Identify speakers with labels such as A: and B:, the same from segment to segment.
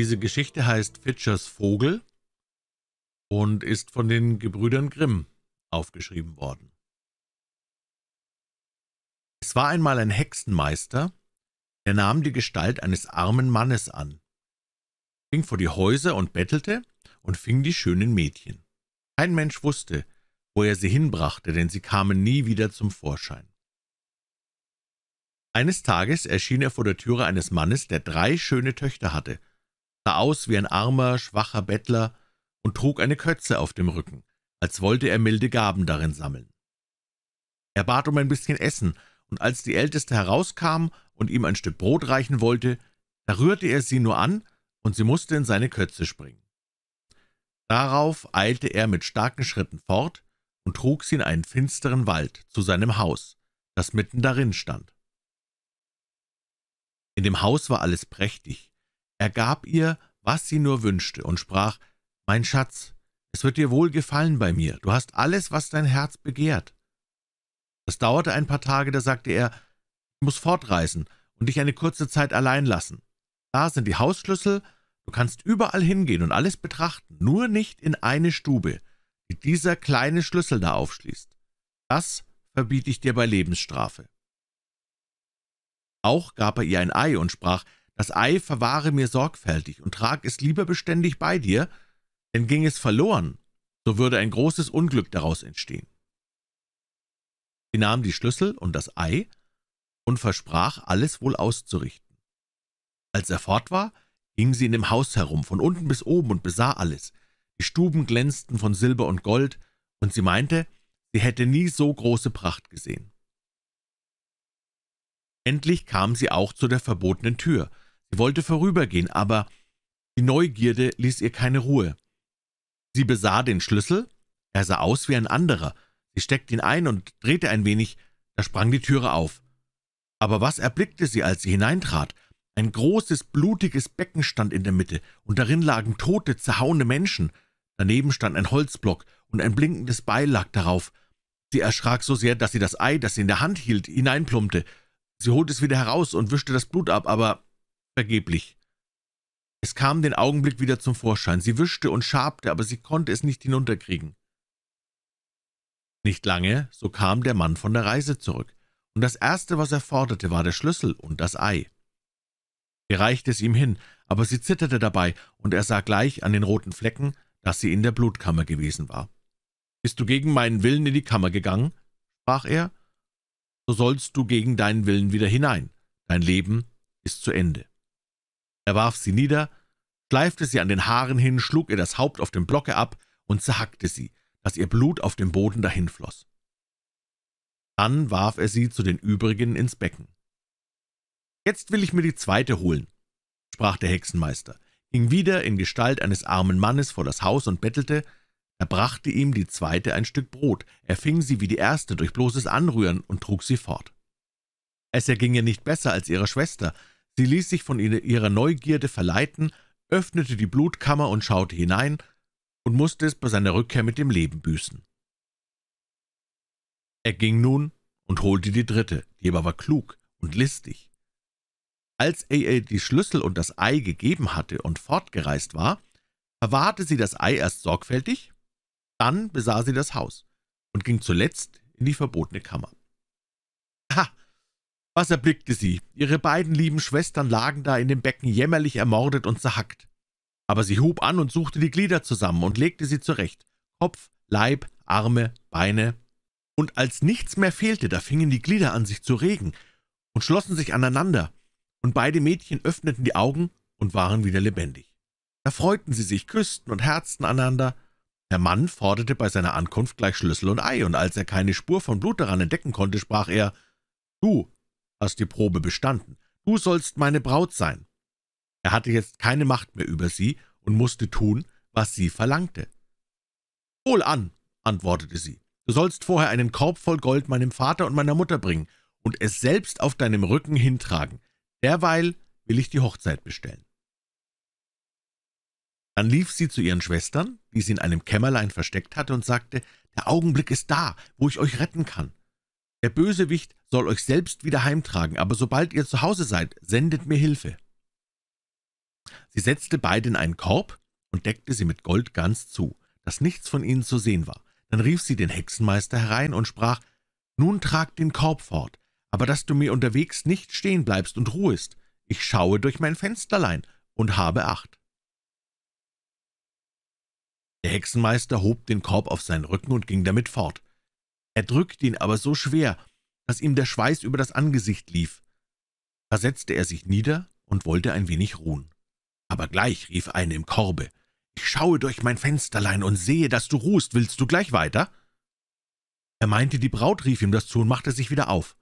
A: Diese Geschichte heißt Fitchers Vogel und ist von den Gebrüdern Grimm aufgeschrieben worden. Es war einmal ein Hexenmeister, der nahm die Gestalt eines armen Mannes an, ging vor die Häuser und bettelte und fing die schönen Mädchen. Kein Mensch wusste, wo er sie hinbrachte, denn sie kamen nie wieder zum Vorschein. Eines Tages erschien er vor der Türe eines Mannes, der drei schöne Töchter hatte, sah aus wie ein armer, schwacher Bettler und trug eine Kötze auf dem Rücken, als wollte er milde Gaben darin sammeln. Er bat um ein bisschen Essen, und als die Älteste herauskam und ihm ein Stück Brot reichen wollte, da rührte er sie nur an, und sie musste in seine Kötze springen. Darauf eilte er mit starken Schritten fort und trug sie in einen finsteren Wald zu seinem Haus, das mitten darin stand. In dem Haus war alles prächtig. Er gab ihr, was sie nur wünschte, und sprach, »Mein Schatz, es wird dir wohl gefallen bei mir, du hast alles, was dein Herz begehrt.« Das dauerte ein paar Tage, da sagte er, »Ich muss fortreisen und dich eine kurze Zeit allein lassen. Da sind die Hausschlüssel, du kannst überall hingehen und alles betrachten, nur nicht in eine Stube, die dieser kleine Schlüssel da aufschließt. Das verbiete ich dir bei Lebensstrafe.« Auch gab er ihr ein Ei und sprach, »Das Ei verwahre mir sorgfältig und trag es lieber beständig bei dir, denn ging es verloren, so würde ein großes Unglück daraus entstehen.« Sie nahm die Schlüssel und das Ei und versprach, alles wohl auszurichten. Als er fort war, ging sie in dem Haus herum, von unten bis oben und besah alles. Die Stuben glänzten von Silber und Gold, und sie meinte, sie hätte nie so große Pracht gesehen. Endlich kam sie auch zu der verbotenen Tür. Sie wollte vorübergehen, aber die Neugierde ließ ihr keine Ruhe. Sie besah den Schlüssel, er sah aus wie ein anderer. Sie steckte ihn ein und drehte ein wenig, da sprang die Türe auf. Aber was erblickte sie, als sie hineintrat? Ein großes, blutiges Becken stand in der Mitte, und darin lagen tote, zerhauene Menschen. Daneben stand ein Holzblock, und ein blinkendes Beil lag darauf. Sie erschrak so sehr, dass sie das Ei, das sie in der Hand hielt, hineinplumpte. Sie holte es wieder heraus und wischte das Blut ab, aber vergeblich. Es kam den Augenblick wieder zum Vorschein. Sie wischte und schabte, aber sie konnte es nicht hinunterkriegen. Nicht lange, so kam der Mann von der Reise zurück, und das Erste, was er forderte, war der Schlüssel und das Ei. Sie reichte es ihm hin, aber sie zitterte dabei, und er sah gleich an den roten Flecken, dass sie in der Blutkammer gewesen war. »Bist du gegen meinen Willen in die Kammer gegangen?« sprach er. »So sollst du gegen deinen Willen wieder hinein. Dein Leben ist zu Ende.« Er warf sie nieder, schleifte sie an den Haaren hin, schlug ihr das Haupt auf dem Blocke ab und zerhackte sie, dass ihr Blut auf dem Boden dahinfloß. Dann warf er sie zu den übrigen ins Becken. »Jetzt will ich mir die zweite holen«, sprach der Hexenmeister, ging wieder in Gestalt eines armen Mannes vor das Haus und bettelte, er brachte ihm die zweite ein Stück Brot, er fing sie wie die erste durch bloßes Anrühren und trug sie fort. Es erging ihr nicht besser als ihrer Schwester, Sie ließ sich von ihrer Neugierde verleiten, öffnete die Blutkammer und schaute hinein und musste es bei seiner Rückkehr mit dem Leben büßen. Er ging nun und holte die dritte, die aber war klug und listig. Als er ihr die Schlüssel und das Ei gegeben hatte und fortgereist war, verwahrte sie das Ei erst sorgfältig, dann besah sie das Haus und ging zuletzt in die verbotene Kammer. Ha! Was erblickte sie? Ihre beiden lieben Schwestern lagen da in dem Becken jämmerlich ermordet und zerhackt. Aber sie hub an und suchte die Glieder zusammen und legte sie zurecht. Kopf, Leib, Arme, Beine. Und als nichts mehr fehlte, da fingen die Glieder an, sich zu regen und schlossen sich aneinander, und beide Mädchen öffneten die Augen und waren wieder lebendig. Da freuten sie sich, küssten und herzten einander. Der Mann forderte bei seiner Ankunft gleich Schlüssel und Ei, und als er keine Spur von Blut daran entdecken konnte, sprach er, »Du, hast die Probe bestanden. Du sollst meine Braut sein.« Er hatte jetzt keine Macht mehr über sie und musste tun, was sie verlangte. »Wohlan«, antwortete sie, »du sollst vorher einen Korb voll Gold meinem Vater und meiner Mutter bringen und es selbst auf deinem Rücken hintragen. Derweil will ich die Hochzeit bestellen.« Dann lief sie zu ihren Schwestern, die sie in einem Kämmerlein versteckt hatte, und sagte, »Der Augenblick ist da, wo ich euch retten kann. Der Bösewicht soll euch selbst wieder heimtragen, aber sobald ihr zu Hause seid, sendet mir Hilfe.« Sie setzte beide in einen Korb und deckte sie mit Gold ganz zu, dass nichts von ihnen zu sehen war. Dann rief sie den Hexenmeister herein und sprach, »Nun trag den Korb fort, aber dass du mir unterwegs nicht stehen bleibst und ruhest. Ich schaue durch mein Fensterlein und habe Acht.« Der Hexenmeister hob den Korb auf seinen Rücken und ging damit fort. Er drückte ihn aber so schwer, dass ihm der Schweiß über das Angesicht lief. Da setzte er sich nieder und wollte ein wenig ruhen. Aber gleich rief eine im Korbe, »Ich schaue durch mein Fensterlein und sehe, dass du ruhst. Willst du gleich weiter?« Er meinte, die Braut rief ihm das zu und machte sich wieder auf.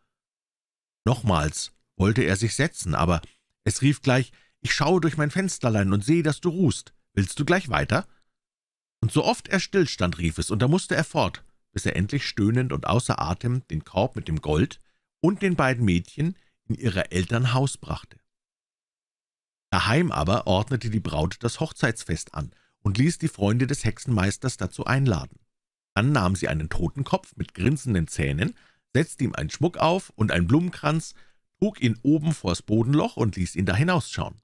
A: Nochmals wollte er sich setzen, aber es rief gleich, »Ich schaue durch mein Fensterlein und sehe, dass du ruhst. Willst du gleich weiter?« Und so oft er stillstand, rief es, und da musste er fort, bis er endlich stöhnend und außer Atem den Korb mit dem Gold und den beiden Mädchen in ihrer Eltern Haus brachte. Daheim aber ordnete die Braut das Hochzeitsfest an und ließ die Freunde des Hexenmeisters dazu einladen. Dann nahm sie einen Totenkopf mit grinsenden Zähnen, setzte ihm einen Schmuck auf und einen Blumenkranz, trug ihn oben vors Bodenloch und ließ ihn da hinausschauen.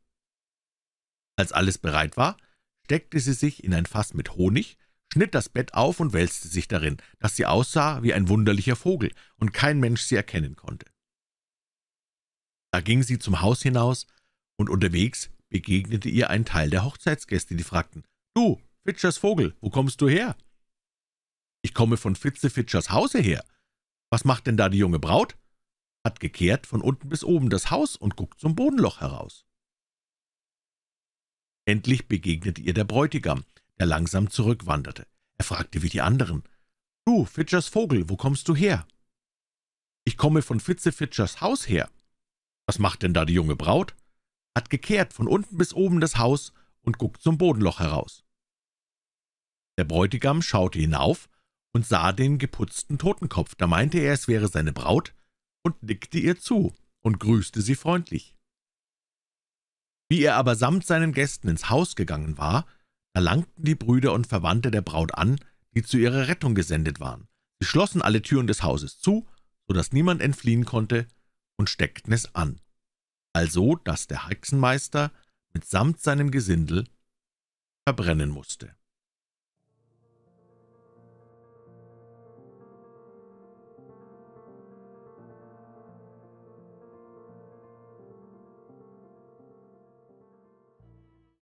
A: Als alles bereit war, steckte sie sich in ein Fass mit Honig, schnitt das Bett auf und wälzte sich darin, dass sie aussah wie ein wunderlicher Vogel und kein Mensch sie erkennen konnte. Da ging sie zum Haus hinaus, und unterwegs begegnete ihr ein Teil der Hochzeitsgäste, die fragten, »Du, Fitchers Vogel, wo kommst du her?« »Ich komme von Fitze Fitchers Hause her. Was macht denn da die junge Braut?« Hat gekehrt von unten bis oben das Haus und guckt zum Bodenloch heraus. Endlich begegnete ihr der Bräutigam, der langsam zurückwanderte. Er fragte wie die anderen, »Du, Fitchers Vogel, wo kommst du her?« »Ich komme von Fitze Fitchers Haus her.« »Was macht denn da die junge Braut?« hat gekehrt von unten bis oben das Haus und guckt zum Bodenloch heraus. Der Bräutigam schaute hinauf und sah den geputzten Totenkopf. Da meinte er, es wäre seine Braut und nickte ihr zu und grüßte sie freundlich. Wie er aber samt seinen Gästen ins Haus gegangen war, langten die Brüder und Verwandte der Braut an, die zu ihrer Rettung gesendet waren. Sie schlossen alle Türen des Hauses zu, so dass niemand entfliehen konnte, und steckten es an also dass der Hexenmeister mitsamt seinem Gesindel verbrennen musste.